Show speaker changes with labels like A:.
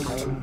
A: Bye.